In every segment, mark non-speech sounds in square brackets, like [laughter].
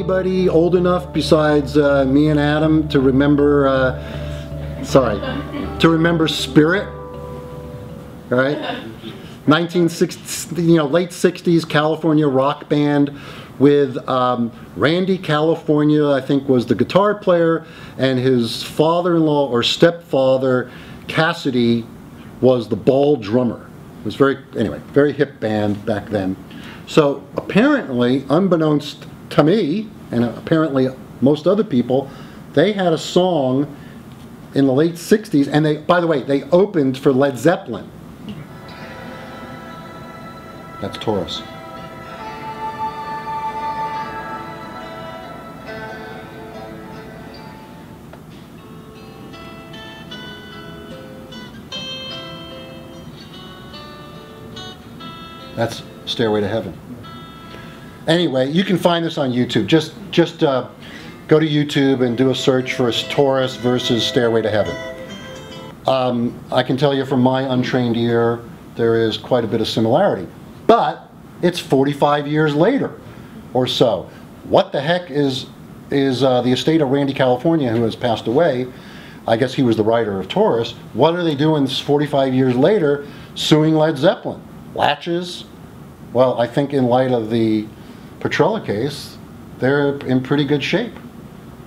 anybody old enough besides uh, me and Adam to remember, uh, sorry, to remember Spirit? Right? 1960, you know, late 60s California rock band with um, Randy California, I think was the guitar player, and his father-in-law or stepfather, Cassidy, was the ball drummer. It was very, anyway, very hip band back then. So apparently, unbeknownst to me, and apparently most other people, they had a song in the late 60s, and they, by the way, they opened for Led Zeppelin. That's Taurus. That's Stairway to Heaven. Anyway, you can find this on YouTube. Just just uh, go to YouTube and do a search for Taurus versus Stairway to Heaven. Um, I can tell you from my untrained ear, there is quite a bit of similarity. But it's 45 years later or so. What the heck is is uh, the estate of Randy California, who has passed away? I guess he was the writer of Taurus. What are they doing 45 years later suing Led Zeppelin? Laches? Well, I think in light of the Petrella case, they're in pretty good shape.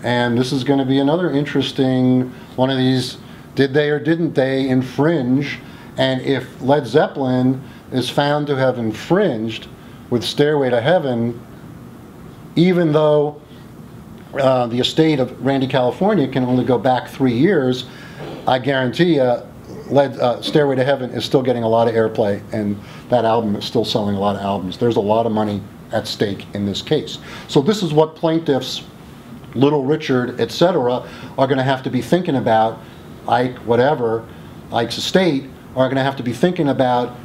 And this is going to be another interesting one of these did they or didn't they infringe? And if Led Zeppelin is found to have infringed with Stairway to Heaven, even though uh, the estate of Randy California can only go back three years, I guarantee you, Led, uh, Stairway to Heaven is still getting a lot of airplay, and that album is still selling a lot of albums. There's a lot of money at stake in this case. So this is what plaintiffs, Little Richard, etc., are going to have to be thinking about. Ike, whatever, Ike's estate, are going to have to be thinking about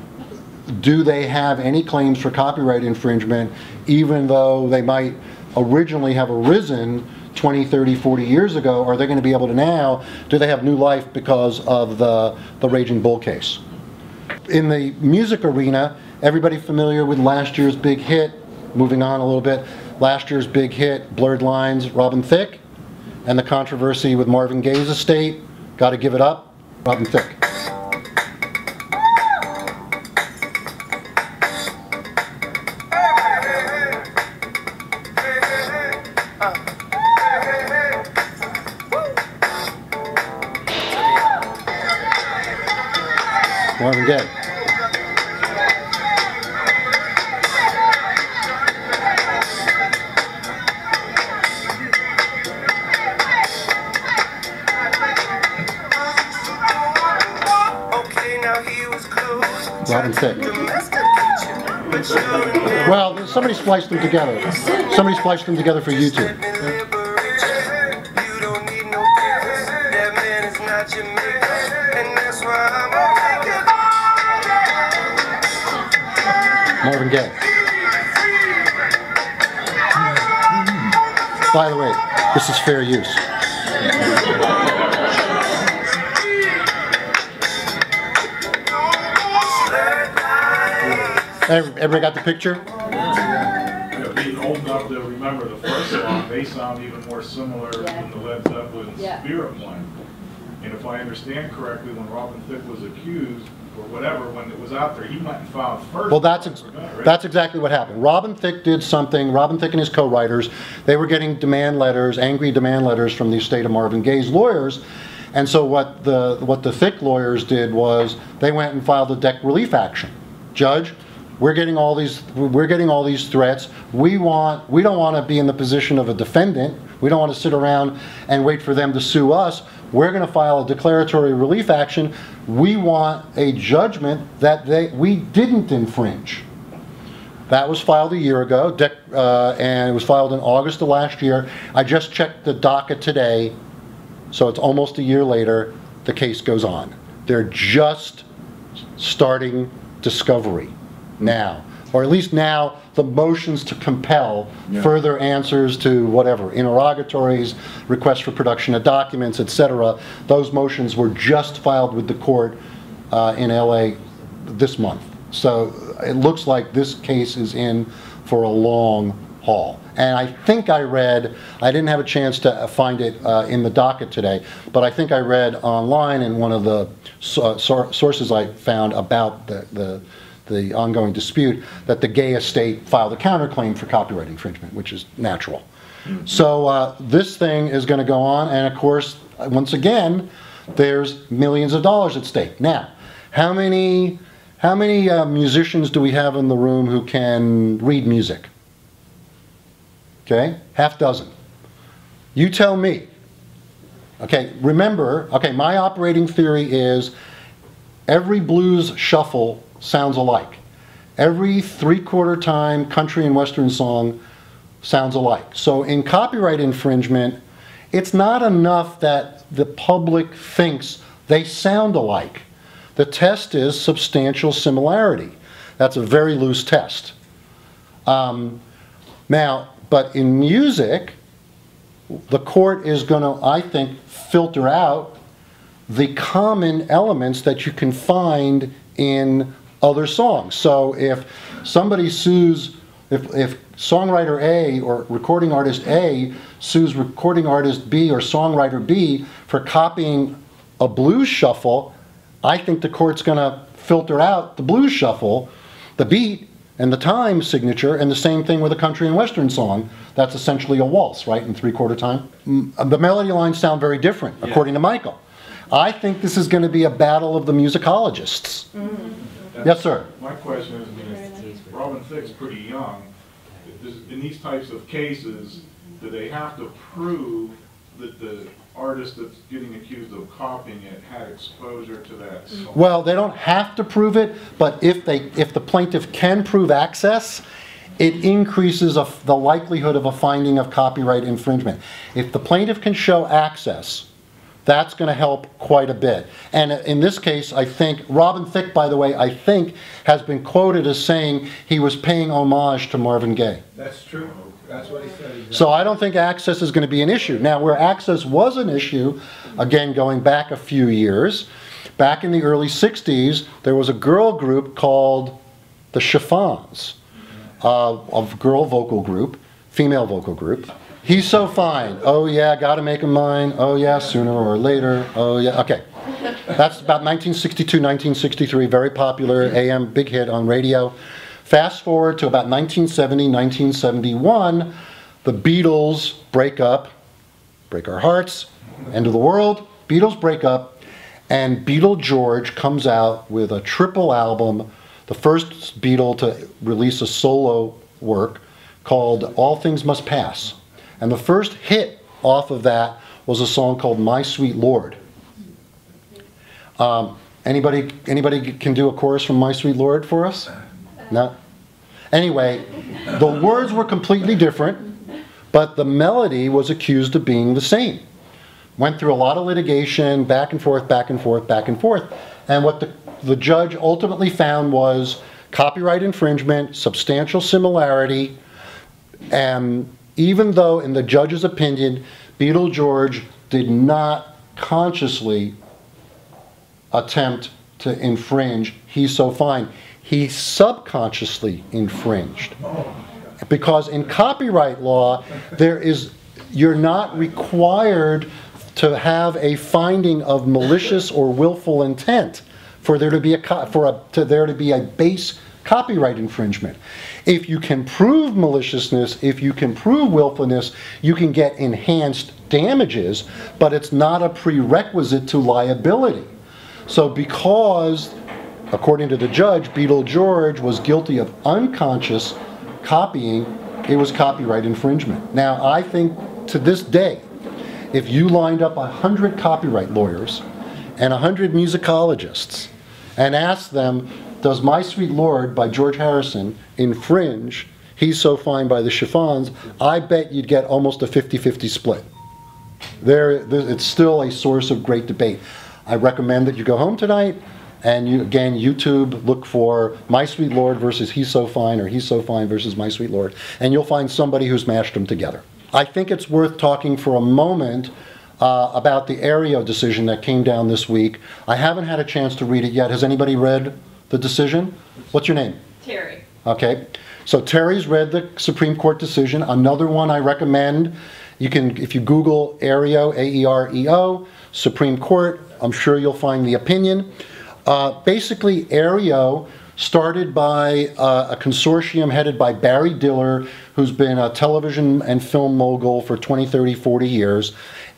do they have any claims for copyright infringement, even though they might originally have arisen 20, 30, 40 years ago, are they going to be able to now, do they have new life because of the, the Raging Bull case? In the music arena, everybody familiar with last year's big hit, moving on a little bit, last year's big hit, Blurred Lines, Robin Thicke, and the controversy with Marvin Gaye's estate, Gotta Give It Up, Robin Thicke. Marvin Gaye. Close. Robin Thicke. But you're Well, somebody spliced them together. Somebody spliced them together for YouTube. You don't need no papers. That man is not your maker. And that's why Marvin Gaye. By the way, this is fair use. Everybody got the picture? You old enough to remember the first song, they sound even more similar than the Led Zeppelin Yeah. Spirit one. And if I understand correctly, when Robin Thicke was accused, or whatever, when it was out there, he went and filed first. Well, that's, ex- Right? that's exactly what happened. Robin Thicke did something, Robin Thicke and his co-writers, they were getting demand letters, angry demand letters from the estate of Marvin Gaye's lawyers. And so what the, what the Thicke lawyers did was, they went and filed a deck relief action. Judge, we're getting all these, we're getting all these threats. We want, we don't want to be in the position of a defendant. We don't want to sit around and wait for them to sue us. We're going to file a declaratory relief action. We want a judgment that they, we didn't infringe. That was filed a year ago, uh, and it was filed in August of last year. I just checked the docket today, so it's almost a year later, the case goes on. They're just starting discovery now, or at least now, the motions to compel further answers to whatever, interrogatories, requests for production of documents, etc. Those motions were just filed with the court uh, in LA this month. So it looks like this case is in for a long haul. And I think I read, I didn't have a chance to find it uh, in the docket today, but I think I read online in one of the so- sor- sources I found about the, the, the ongoing dispute that the Gaye estate filed a counterclaim for copyright infringement, which is natural. So uh, this thing is going to go on, and of course, once again, there's millions of dollars at stake. Now, how many how many uh, musicians do we have in the room who can read music? Okay, half dozen. You tell me. Okay, remember, okay, my operating theory is every blues shuffle sounds alike. Every three quarter time country and western song sounds alike. So in copyright infringement, it's not enough that the public thinks they sound alike. The test is substantial similarity. That's a very loose test. Um, now, but in music, the court is going to, I think, filter out the common elements that you can find in other songs. So if somebody sues, if, if songwriter A or recording artist A sues recording artist B or songwriter B for copying a blues shuffle, I think the court's going to filter out the blues shuffle, the beat, and the time signature, and the same thing with a country and western song. That's essentially a waltz, right, in three quarter time. Mm, The melody lines sound very different, according to Michael. I think this is going to be a battle of the musicologists. Yes, sir. My question is, I mean, Robin Thicke's pretty young. In these types of cases, do they have to prove that the artist that's getting accused of copying it had exposure to that mm. song? Well, they don't have to prove it, but if they, if the plaintiff can prove access, it increases of the likelihood of a finding of copyright infringement. If the plaintiff can show access, that's going to help quite a bit. And in this case, I think, Robin Thicke, by the way, I think, has been quoted as saying he was paying homage to Marvin Gaye. That's true. That's what he said. exactly. So I don't think access is going to be an issue. Now, where access was an issue, again, going back a few years, back in the early 60s, there was a girl group called the Chiffons, uh, a girl vocal group, female vocal group. He's so fine. Oh, yeah, gotta make him mine. Oh, yeah, sooner or later. Oh, yeah, okay. That's about 1962, 1963, very popular AM big hit on radio. Fast forward to about 1970, 1971, the Beatles break up, break our hearts, end of the world. Beatles break up, and Beatle George comes out with a triple album, the first Beatle to release a solo work called All Things Must Pass. And the first hit off of that was a song called My Sweet Lord. Um, anybody, anybody can do a chorus from My Sweet Lord for us? No? Anyway, the words were completely different, but the melody was accused of being the same. Went through a lot of litigation, back and forth, back and forth, back and forth. And what the, the judge ultimately found was copyright infringement, substantial similarity, and even though, in the judge's opinion, Beatle George did not consciously attempt to infringe He's So Fine, he subconsciously infringed. Because in copyright law, there is, you're not required to have a finding of malicious or willful intent for there to be a, for a, to there to be a base copyright infringement. If you can prove maliciousness, if you can prove willfulness, you can get enhanced damages, but it's not a prerequisite to liability. So because, according to the judge, Beatle George was guilty of unconscious copying, it was copyright infringement. Now, I think to this day, if you lined up 100 copyright lawyers and 100 musicologists and asked them, does My Sweet Lord by George Harrison infringe He's So Fine by the Chiffons, I bet you'd get almost a 50-50 split. There, it's still a source of great debate. I recommend that you go home tonight and you, again, YouTube, look for My Sweet Lord versus He's So Fine or He's So Fine versus My Sweet Lord, and you'll find somebody who's mashed them together. I think it's worth talking for a moment uh, about the Aereo decision that came down this week. I haven't had a chance to read it yet. Has anybody read the decision? What's your name? Terry. Okay, So Terry's read the Supreme Court decision. Another one I recommend, you can, if you Google Aereo, A-E-R-E-O, Supreme Court, I'm sure you'll find the opinion. Uh, Basically, Aereo started by uh, a consortium headed by Barry Diller, who's been a television and film mogul for 20, 30, 40 years.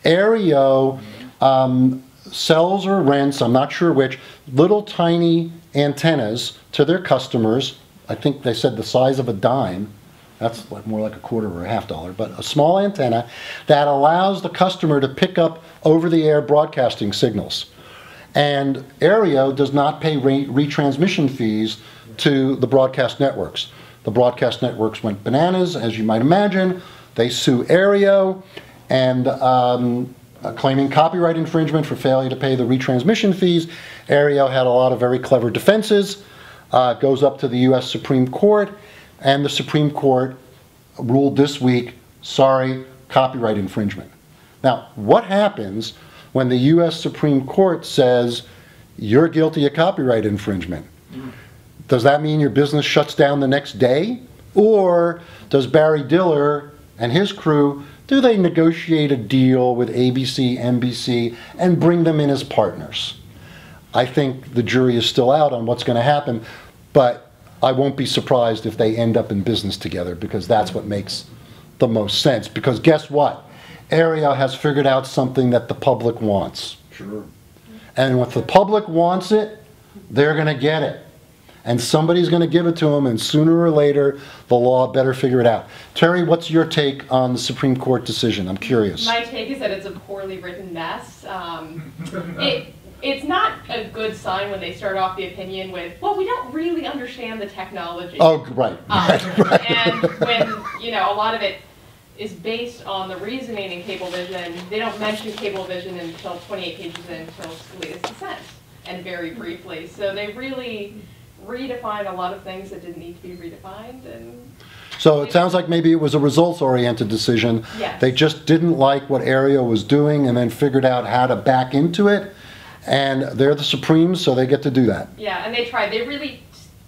Aereo um, sells or rents, I'm not sure which, little tiny antennas to their customers. I think they said the size of a dime. That's like more like a quarter or a half dollar, but a small antenna that allows the customer to pick up over-the-air broadcasting signals. And Aereo does not pay re- retransmission fees to the broadcast networks. The broadcast networks went bananas, as you might imagine. They sue Aereo and um, uh, claiming copyright infringement for failure to pay the retransmission fees. Aereo had a lot of very clever defenses. Uh, goes up to the U.S. Supreme Court, and the Supreme Court ruled this week, sorry, copyright infringement. Now, what happens when the U.S. Supreme Court says you're guilty of copyright infringement? Does that mean your business shuts down the next day? Or does Barry Diller and his crew, do they negotiate a deal with ABC, NBC, and bring them in as partners? I think the jury is still out on what's going to happen, but I won't be surprised if they end up in business together because that's what makes the most sense. Because guess what? Aereo has figured out something that the public wants. Sure. And if the public wants it, they're going to get it. And somebody's going to give it to them, and sooner or later, the law better figure it out. Terry, what's your take on the Supreme Court decision? I'm curious. My take is that it's a poorly written mess. Um, it, it's not a good sign when they start off the opinion with, well, we don't really understand the technology. Oh, right, Um, [laughs] right, right. and when, you know, a lot of it is based on the reasoning in Cablevision, they don't mention Cablevision until 28 pages in until Scalia's dissent, and very briefly. So they really redefined a lot of things that didn't need to be redefined, and So it sounds like maybe it was a results-oriented decision. Yes. They just didn't like what Aereo was doing and then figured out how to back into it. And they're the Supremes, so they get to do that. Yeah, and they tried. They really,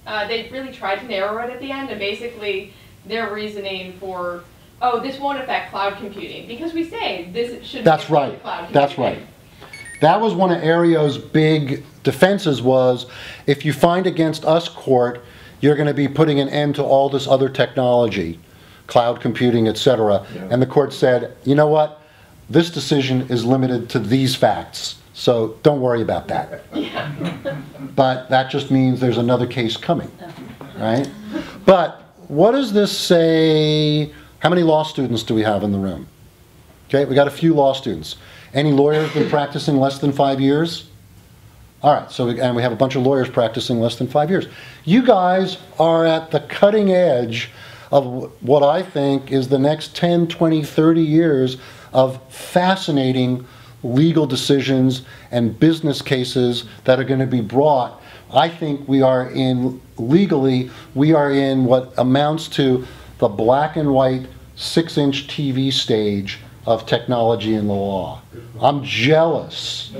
uh, they really tried to narrow it at the end, and basically their reasoning for, oh, this won't affect cloud computing because we say this should. That's right. Cloud That's right. That was one of Aereo's big defenses was, if you find against us court, you're gonna be putting an end to all this other technology, cloud computing, et cetera. Yeah. And the court said, you know what? This decision is limited to these facts, so don't worry about that. [laughs] But that just means there's another case coming, oh. right? But what does this say, how many law students do we have in the room? Okay, we got a few law students. Any lawyers been practicing less than five years? All right, so, we- and we have a bunch of lawyers practicing less than five years. You guys are at the cutting edge of what I think is the next 10, 20, 30 years of fascinating legal decisions and business cases that are going to be brought. I think we are in, legally, we are in what amounts to the black and white six-inch TV stage of technology in the law. I'm jealous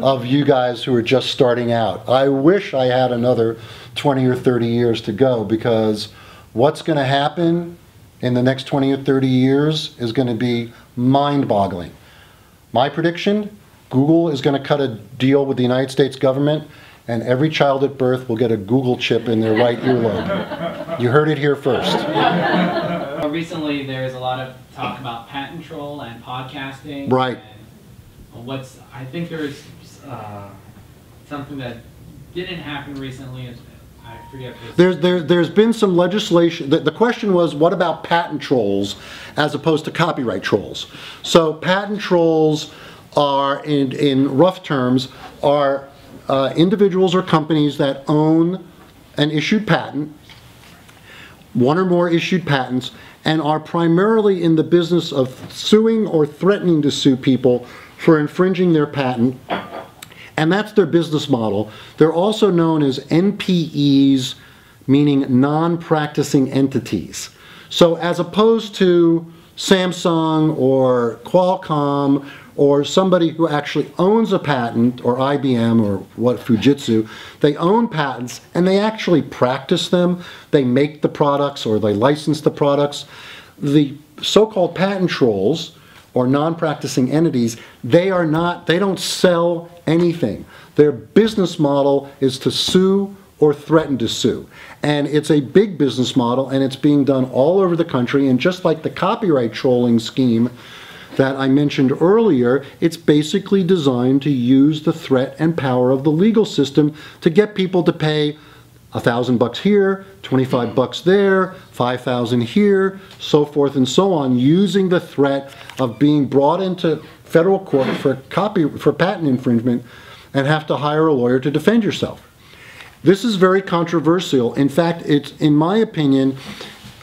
of you guys who are just starting out. I wish I had another 20 or 30 years to go because what's going to happen in the next 20 or 30 years is going to be mind-boggling. My prediction, Google is going to cut a deal with the United States government and every child at birth will get a Google chip in their right earlobe. You heard it here first. Uh, Recently, there's a lot of talk about patent troll and podcasting. Right. And what's, I think there's uh, something that didn't happen recently, I forget. There's, there, there's been some legislation, the, the question was, what about patent trolls as opposed to copyright trolls? So patent trolls are, in, in rough terms, are uh, individuals or companies that own an issued patent, one or more issued patents, and are primarily in the business of suing or threatening to sue people for infringing their patent and that's their business model. They're also known as NPEs, meaning non-practicing entities. So as opposed to Samsung or Qualcomm or somebody who actually owns a patent, or IBM or what Fujitsu, they own patents and they actually practice them. They make the products or they license the products. The so-called patent trolls or non-practicing entities, they are not, they don't sell anything. Their business model is to sue or threaten to sue. And it's a big business model and it's being done all over the country. And just like the copyright trolling scheme that I mentioned earlier, it's basically designed to use the threat and power of the legal system to get people to pay a thousand bucks here, 25 mm-hmm. bucks there, 5,000 here, so forth and so on, using the threat of being brought into federal court for copy, for patent infringement and have to hire a lawyer to defend yourself. This is very controversial. In fact, it's, in my opinion,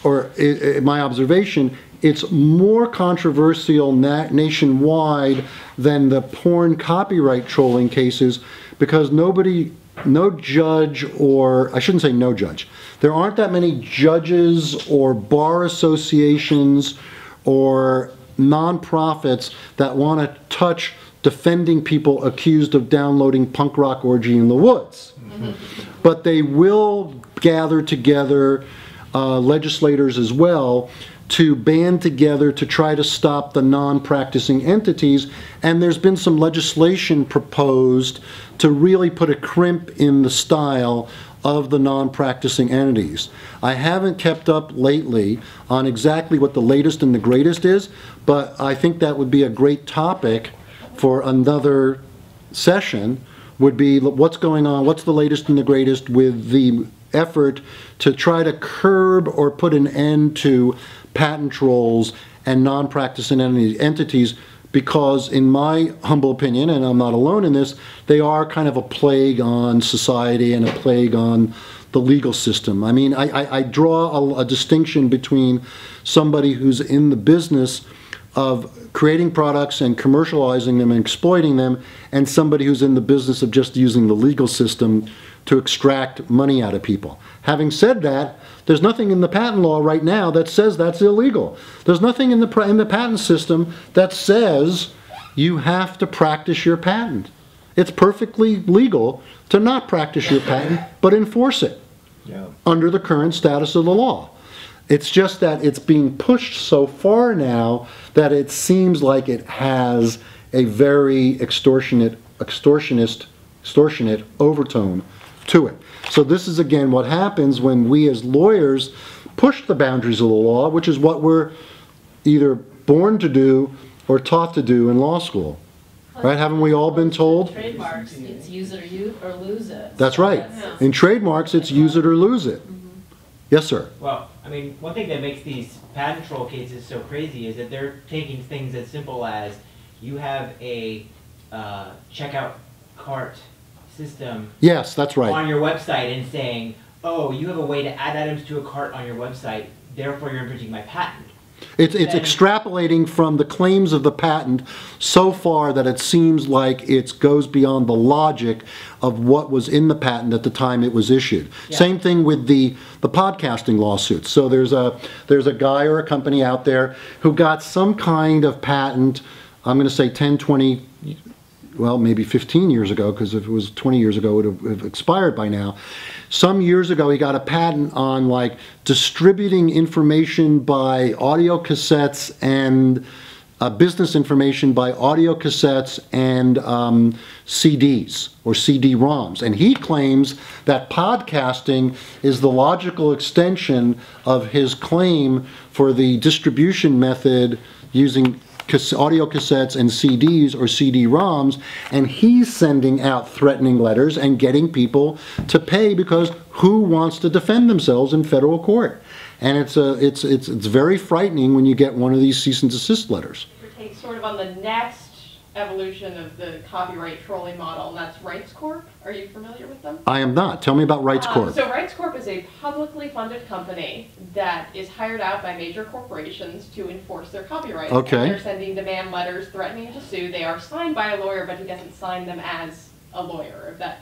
or i- i- my observation, it's more controversial na- nationwide than the porn copyright trolling cases because nobody, no judge or, I shouldn't say no judge, there aren't that many judges or bar associations or nonprofits that want to touch defending people accused of downloading punk rock orgy in the woods. But they will gather together uh, legislators as well to band together to try to stop the non-practicing entities. And there's been some legislation proposed to really put a crimp in the style of the non-practicing entities. I haven't kept up lately on exactly what the latest and the greatest is, but I think that would be a great topic for another session would be what's going on, what's the latest and the greatest with the effort to try to curb or put an end to patent trolls and non-practicing entities- because in my humble opinion, and I'm not alone in this, they are kind of a plague on society and a plague on the legal system. I mean, I, I, I draw a, a distinction between somebody who's in the business of creating products and commercializing them and exploiting them, and somebody who's in the business of just using the legal system to extract money out of people. Having said that, there's nothing in the patent law right now that says that's illegal. There's nothing in the, in the patent system that says you have to practice your patent. It's perfectly legal to not practice your patent, but enforce it Yeah. under the current status of the law. It's just that it's being pushed so far now that it seems like it has a very extortionate, extortionist, extortionate overtone to it. So this is again what happens when we as lawyers push the boundaries of the law, which is what we're either born to do or taught to do in law school. Right? Haven't we all been told? Trademarks, it's use it or you, or lose it. That's right. Yeah. In trademarks, it's use it or lose it. Yes, sir. Well, I mean, one thing that makes these patent troll cases so crazy is that they're taking things as simple as you have a uh, checkout cart system Yes, that's right. on your website and saying, oh, you have a way to add items to a cart on your website, therefore you're infringing my patent. It's, it's Then- extrapolating from the claims of the patent so far that it seems like it goes beyond the logic of what was in the patent at the time it was issued. Yeah. Same thing with the, the podcasting lawsuits. So there's a, there's a guy or a company out there who got some kind of patent, I'm gonna say 10, 20, well, maybe 15 years ago, because if it was 20 years ago, it would have- expired by now. Some years ago, he got a patent on like distributing information by audio cassettes and uh, business information by audio cassettes and um, CDs or CD-ROMs. And he claims that podcasting is the logical extension of his claim for the distribution method using audio cassettes and CDs or CD-ROMs, and he's sending out threatening letters and getting people to pay because who wants to defend themselves in federal court? And it's a, it's, it's, it's very frightening when you get one of these cease and desist letters. Sort of on the next evolution of the copyright trolling model, and that's Rights Corp. Are you familiar with them? I am not. Tell me about Rights Um, Corp. So Rights Corp is a publicly funded company that is hired out by major corporations to enforce their copyrights. And Okay. They're sending demand letters threatening to sue. They are signed by a lawyer, but he doesn't sign them as a lawyer. If that,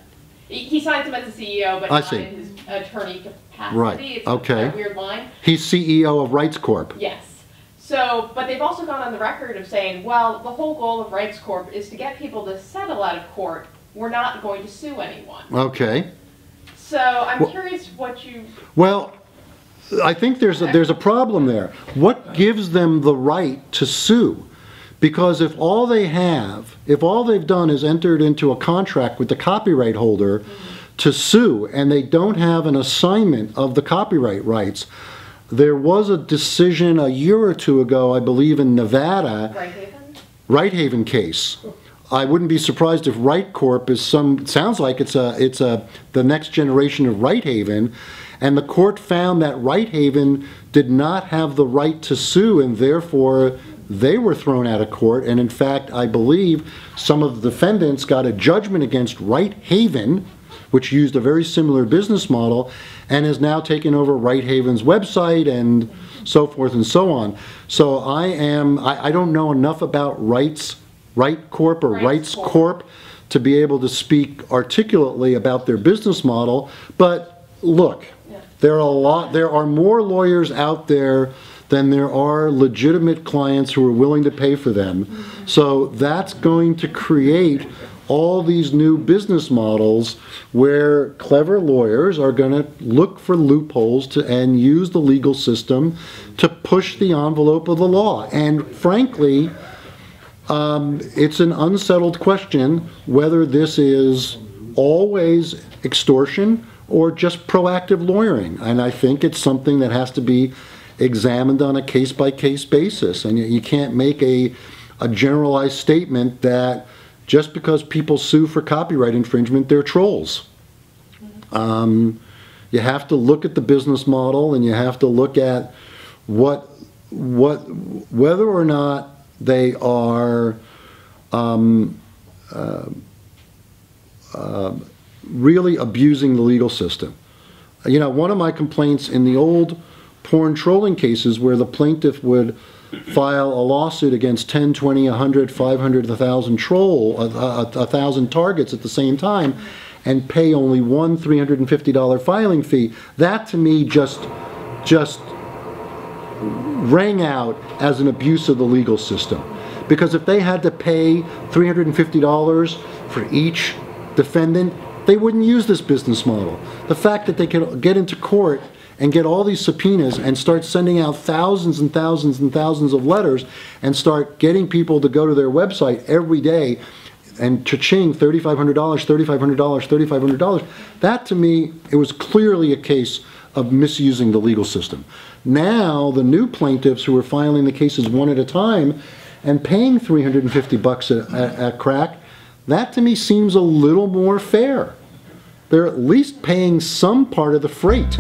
he, he signs them as a CEO, but I not see. in his attorney capacity. Right, It's okay. a weird line. He's CEO of Rights Corp. Yes. So, but they've also gone on the record of saying, well, the whole goal of Rights Corp is to get people to settle out of court. We're not going to sue anyone. Okay. So I'm Well- curious what you, Well, I think there's a, there's a problem there. What gives them the right to sue? Because if all they have, if all they've done is entered into a contract with the copyright holder mm-hmm. to sue, and they don't have an assignment of the copyright rights, there was a decision a year or two ago, I believe in Nevada, Right Haven? Right Haven case. I wouldn't be surprised if Right Corp is some, sounds like it's a, it's a, the next generation of Right Haven. And the court found that Right Haven did not have the right to sue and therefore they were thrown out of court. And in fact, I believe some of the defendants got a judgment against Right Haven, which used a very similar business model and has now taken over Right Haven's website and so forth and so on. So I am, I, I don't know enough about rights, Right Corp or Rights Rights Corp. Corp to be able to speak articulately about their business model, but look, Yeah. there are a lot, there are more lawyers out there than there are legitimate clients who are willing to pay for them. Mm-hmm. So that's going to create all these new business models where clever lawyers are going to look for loopholes to, and use the legal system to push the envelope of the law. And frankly, um, it's an unsettled question whether this is always extortion or just proactive lawyering. And I think it's something that has to be examined on a case-by-case basis. And you- you can't make a, a generalized statement that just because people sue for copyright infringement, they're trolls. Um, you have to look at the business model and you have to look at what, what, whether or not they are um, uh, uh, really abusing the legal system. You know, one of my complaints in the old porn trolling cases where the plaintiff would file a lawsuit against 10, 20, 100, 500, 1,000 troll, a, a, a 1,000 targets at the same time, and pay only one $350 filing fee, that to me just, just rang out as an abuse of the legal system. Because if they had to pay $350 for each defendant, they wouldn't use this business model. The fact that they could get into court and get all these subpoenas and start sending out thousands and thousands and thousands of letters and start getting people to go to their website every day and cha-ching, $3,500, $3,500, $3,500, that to me, it was clearly a case of misusing the legal system. Now, the new plaintiffs who are filing the cases one at a time and paying 350 bucks a, a, a crack, that to me seems a little more fair. They're at least paying some part of the freight.